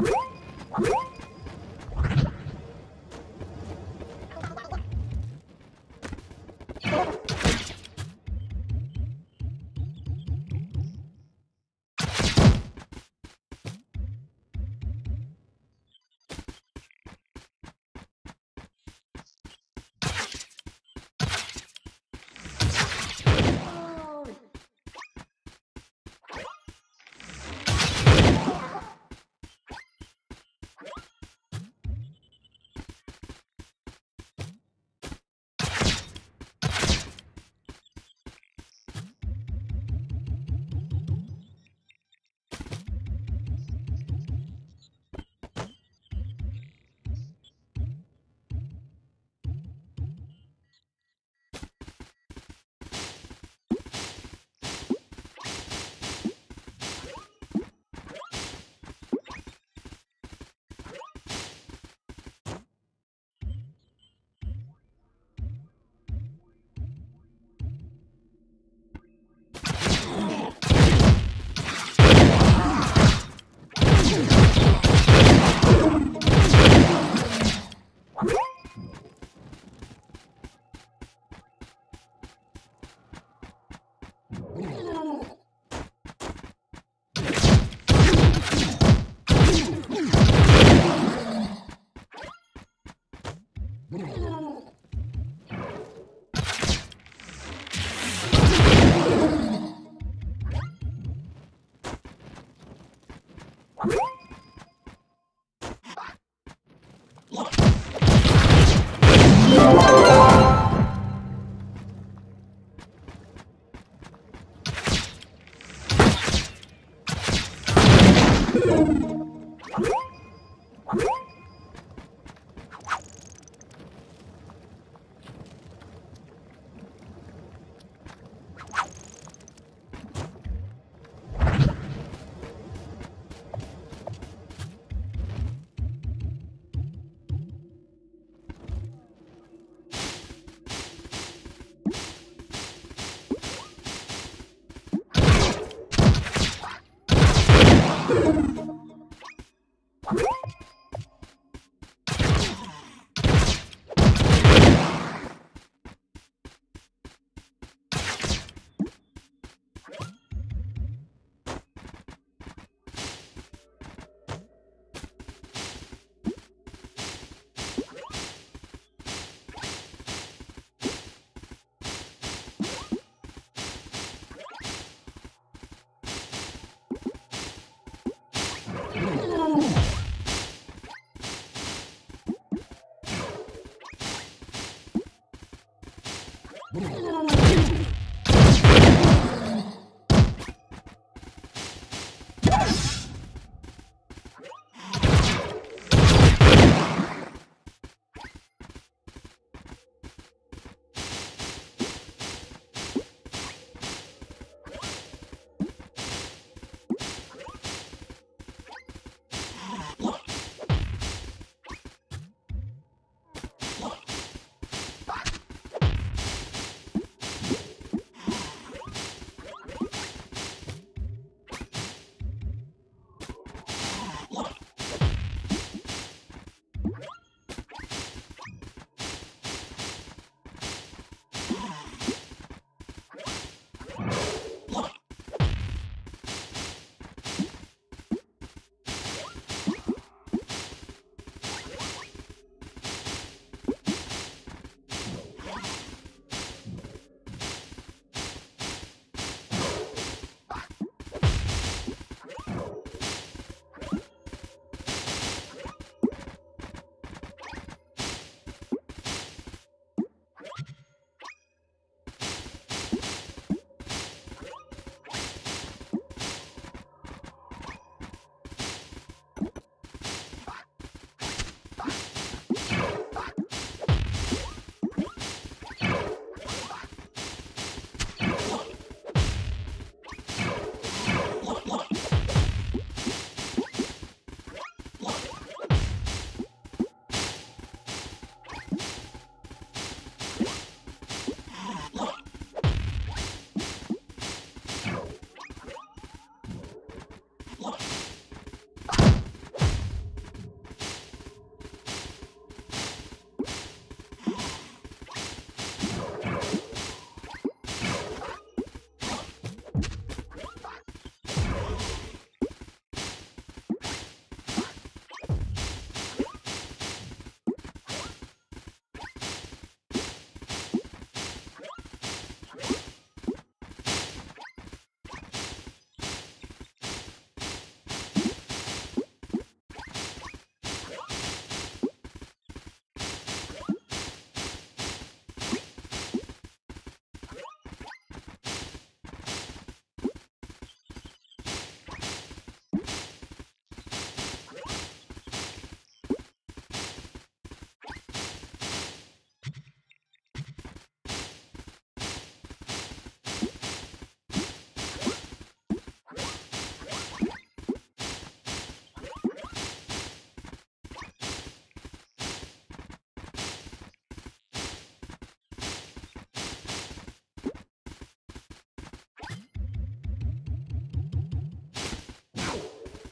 Thank you.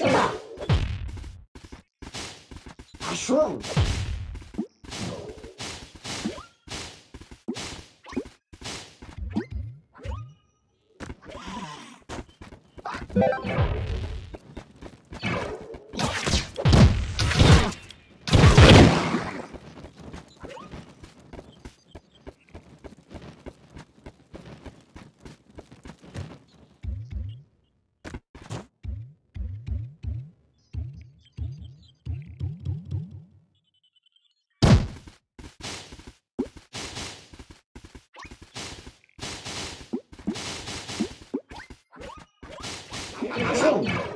知 It's so.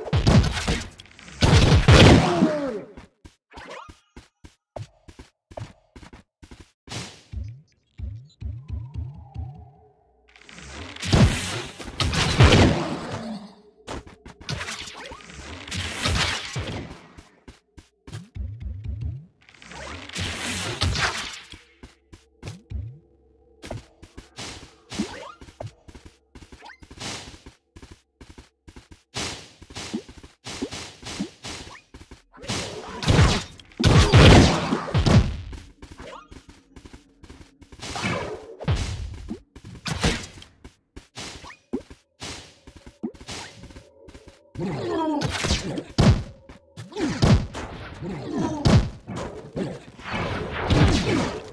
you.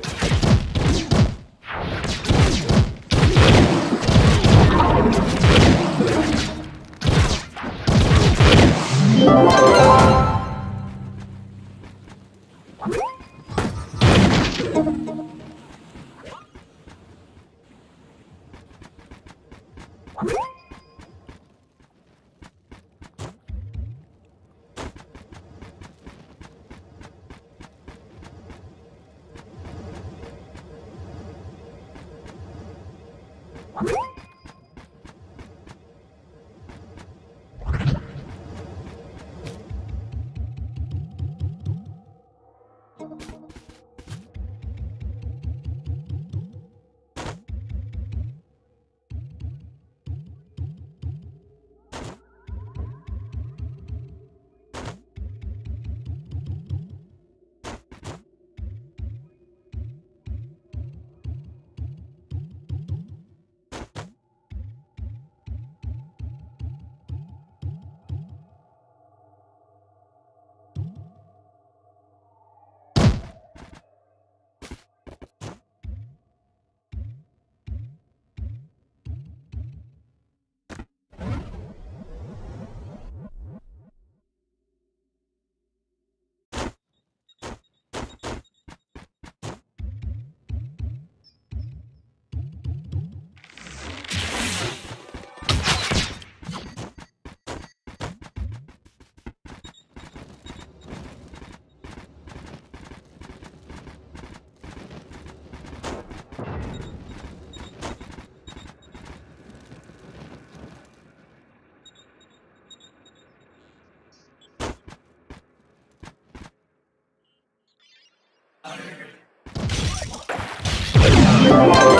我们。Thank you.